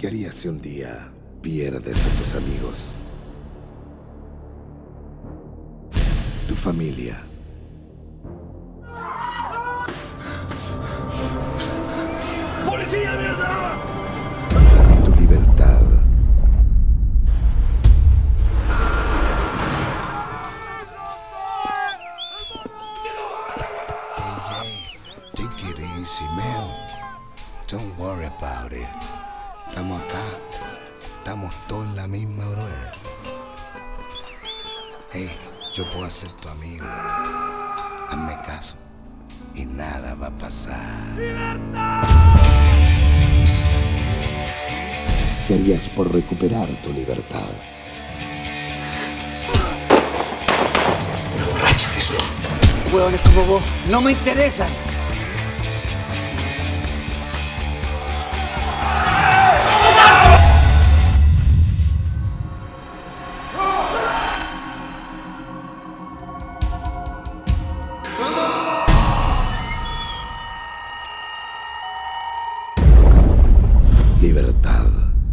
¿Qué harías si un día pierdes a tus amigos? Tu familia. ¡Policía, mierda! Tu libertad. Take it easy, man. Don't worry about it. Estamos acá. Estamos todos en la misma, brother. Hey, yo puedo ser tu amigo. Hazme caso. Y nada va a pasar. ¿Qué harías por recuperar tu libertad? Huevones como vos no me interesan. Libertad.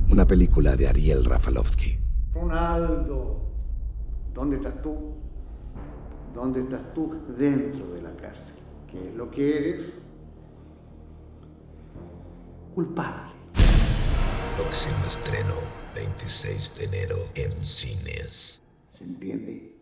Una película de Ariel Rafalovsky. Ronaldo, ¿dónde estás tú? ¿Dónde estás tú dentro de la cárcel? ¿Qué es lo que eres? Culpable. Próximo estreno, 26 de enero en cines. ¿Se entiende?